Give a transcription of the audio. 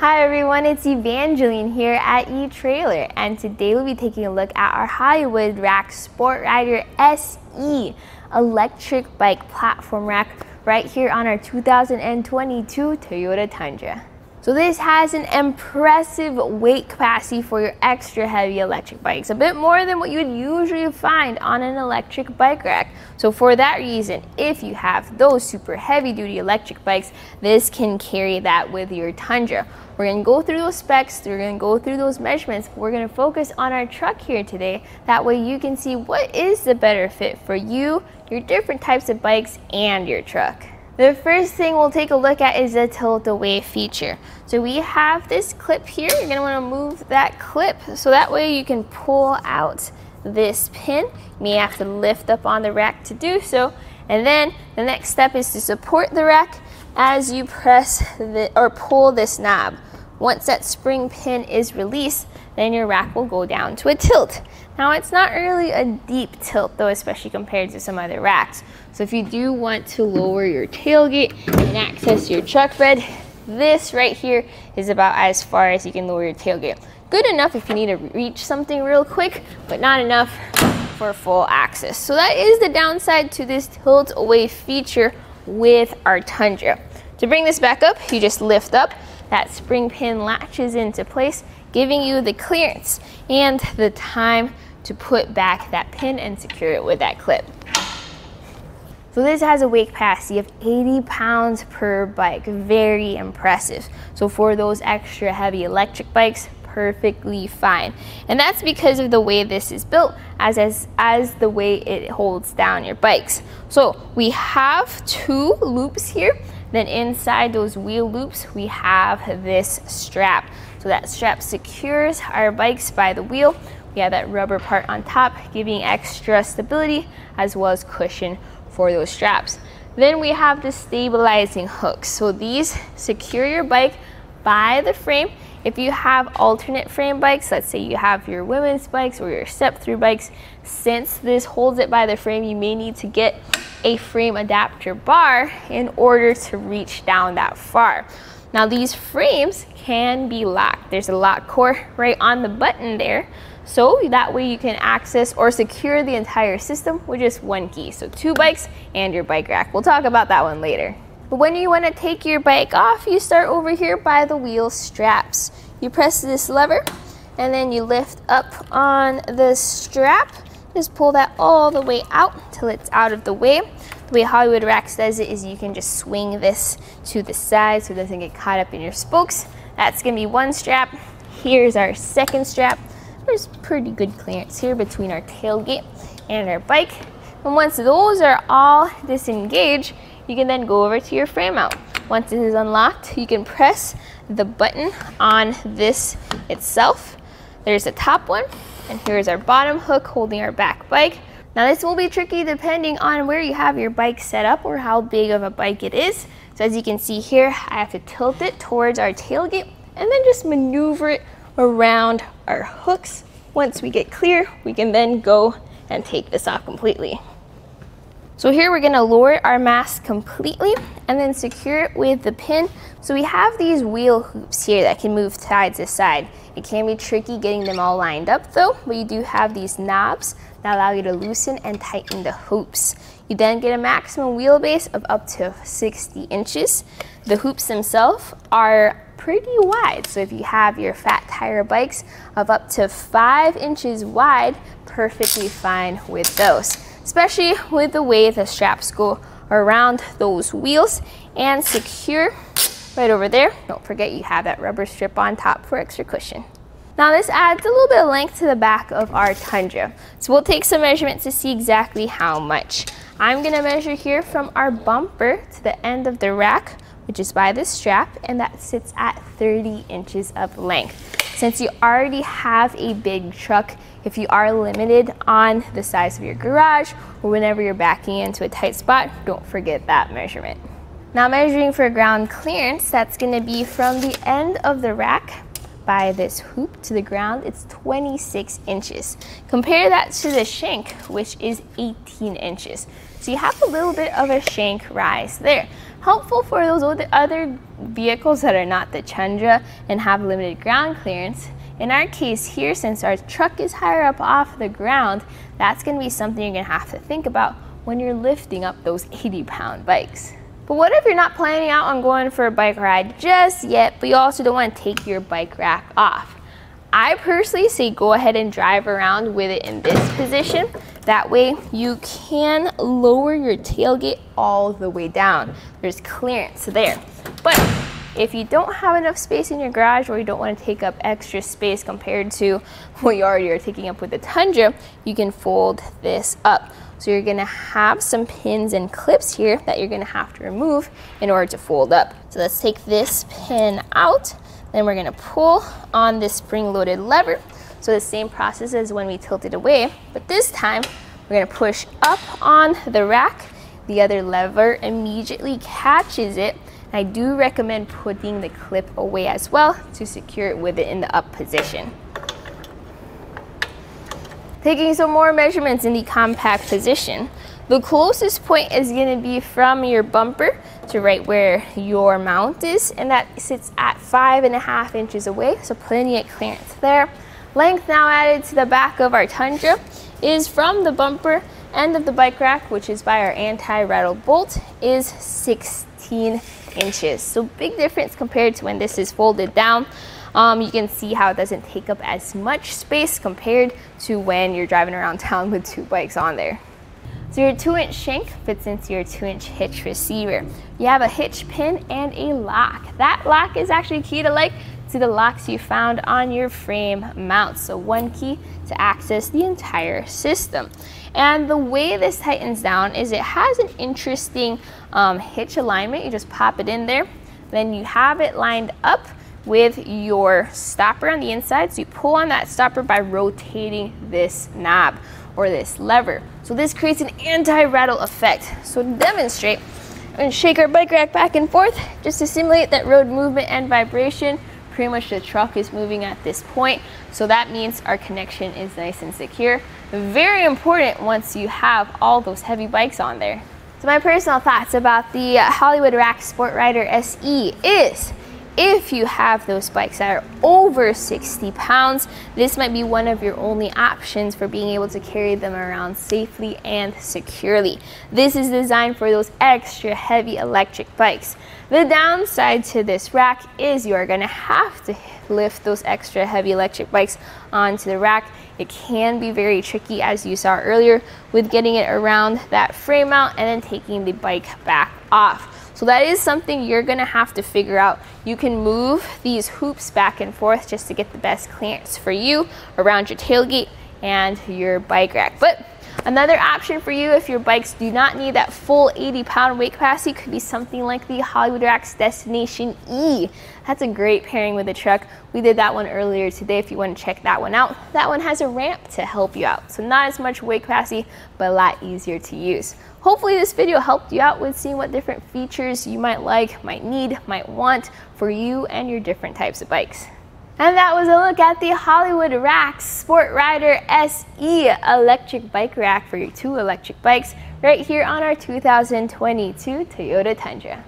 Hi everyone, it's Evangeline here at eTrailer, and today we'll be taking a look at our Hollywood Rack Sport Rider SE electric bike platform rack right here on our 2022 Toyota Tundra. So this has an impressive weight capacity for your extra heavy electric bikes, a bit more than what you would usually find on an electric bike rack. So for that reason, if you have those super heavy duty electric bikes, this can carry that with your Tundra. We're gonna go through those specs, we're gonna go through those measurements, we're gonna focus on our truck here today. That way you can see what is the better fit for you, your different types of bikes, and your truck. The first thing we'll take a look at is the tilt away feature. So we have this clip here. You're gonna wanna move that clip so that way you can pull out this pin. You may have to lift up on the rack to do so. And then the next step is to support the rack as you press the, or pull this knob. Once that spring pin is released, then your rack will go down to a tilt. Now it's not really a deep tilt though, especially compared to some other racks. So if you do want to lower your tailgate and access your truck bed, this right here is about as far as you can lower your tailgate. Good enough if you need to reach something real quick, but not enough for full access. So that is the downside to this tilt away feature with our Tundra. To bring this back up, you just lift up, that spring pin latches into place, giving you the clearance and the time to put back that pin and secure it with that clip. So this has a weight capacity of 80 pounds per bike, very impressive. So for those extra heavy electric bikes, perfectly fine. And that's because of the way this is built as, as, as the way it holds down your bikes. So we have two loops here. Then inside those wheel loops, we have this strap. So that strap secures our bikes by the wheel. Have that rubber part on top, giving extra stability as well as cushion for those straps. Then we have the stabilizing hooks. So these secure your bike by the frame. If you have alternate frame bikes, let's say you have your women's bikes or your step through bikes, since this holds it by the frame, you may need to get a frame adapter bar in order to reach down that far. Now these frames can be locked. There's a lock core right on the button there. So that way you can access or secure the entire system with just one key. So two bikes and your bike rack. We'll talk about that one later. But when you want to take your bike off, you start over here by the wheel straps. You press this lever and then you lift up on the strap. Just pull that all the way out till it's out of the way. The way Hollywood Racks does it is you can just swing this to the side so it doesn't get caught up in your spokes. That's gonna be one strap. Here's our second strap. There's pretty good clearance here between our tailgate and our bike. And once those are all disengaged, you can then go over to your frame mount. Once it is unlocked, you can press the button on this itself. There's the top one, and here's our bottom hook holding our back bike. Now this will be tricky depending on where you have your bike set up or how big of a bike it is. So as you can see here, I have to tilt it towards our tailgate and then just maneuver it around our hooks. Once we get clear, we can then go and take this off completely. So here we're gonna lower our mask completely and then secure it with the pin. So we have these wheel hoops here that can move side to side. It can be tricky getting them all lined up though, but you do have these knobs that allow you to loosen and tighten the hoops. You then get a maximum wheelbase of up to 60 inches. The hoops themselves are pretty wide. So if you have your fat tire bikes of up to five inches wide, perfectly fine with those, especially with the way the straps go around those wheels and secure right over there. Don't forget you have that rubber strip on top for extra cushion. Now this adds a little bit of length to the back of our Tundra. So we'll take some measurements to see exactly how much. I'm gonna measure here from our bumper to the end of the rack which is by this strap, and that sits at 30 inches of length. Since you already have a big truck, if you are limited on the size of your garage or whenever you're backing into a tight spot, don't forget that measurement. Now measuring for ground clearance, that's gonna be from the end of the rack by this hoop to the ground, it's 26 inches. Compare that to the shank, which is 18 inches. So you have a little bit of a shank rise there. Helpful for those other vehicles that are not the Tundra and have limited ground clearance. In our case here, since our truck is higher up off the ground, that's gonna be something you're gonna have to think about when you're lifting up those 80 pound bikes. But what if you're not planning out on going for a bike ride just yet, but you also don't want to take your bike rack off? I personally say go ahead and drive around with it in this position. That way you can lower your tailgate all the way down. There's clearance there. But if you don't have enough space in your garage or you don't want to take up extra space compared to what you already are taking up with the Tundra, you can fold this up. So you're gonna have some pins and clips here that you're gonna have to remove in order to fold up. So let's take this pin out, then we're gonna pull on this spring-loaded lever. So the same process as when we tilted away, but this time we're gonna push up on the rack. The other lever immediately catches it. I do recommend putting the clip away as well to secure it with it in the up position. Taking some more measurements in the compact position. The closest point is going to be from your bumper to right where your mount is, and that sits at five and a half inches away, so plenty of clearance there. Length now added to the back of our Tundra is from the bumper end of the bike rack, which is by our anti-rattle bolt, is 16 inches. So big difference compared to when this is folded down. Um, you can see how it doesn't take up as much space compared to when you're driving around town with two bikes on there. So your 2-inch shank fits into your 2-inch hitch receiver. You have a hitch pin and a lock. That lock is actually key to like to the locks you found on your frame mount. So one key to access the entire system. And the way this tightens down is it has an interesting um, hitch alignment. You just pop it in there. Then you have it lined up with your stopper on the inside. So you pull on that stopper by rotating this knob or this lever. So this creates an anti-rattle effect. So to demonstrate, I'm gonna shake our bike rack back and forth just to simulate that road movement and vibration. Pretty much the truck is moving at this point. So that means our connection is nice and secure. Very important once you have all those heavy bikes on there. So my personal thoughts about the uh, Hollywood Rack Sport Rider SE is if you have those bikes that are over 60 pounds, this might be one of your only options for being able to carry them around safely and securely. This is designed for those extra heavy electric bikes. The downside to this rack is you are going to have to lift those extra heavy electric bikes onto the rack. It can be very tricky as you saw earlier with getting it around that frame mount and then taking the bike back off. So that is something you're gonna have to figure out. You can move these hoops back and forth just to get the best clearance for you around your tailgate and your bike rack. But Another option for you if your bikes do not need that full 80 pound weight capacity could be something like the Hollywood Racks Destination E. That's a great pairing with a truck. We did that one earlier today if you want to check that one out. That one has a ramp to help you out. So not as much weight capacity, but a lot easier to use. Hopefully this video helped you out with seeing what different features you might like, might need, might want for you and your different types of bikes. And that was a look at the Hollywood Racks Sport Rider SE electric bike rack for your two electric bikes right here on our 2022 Toyota Tundra.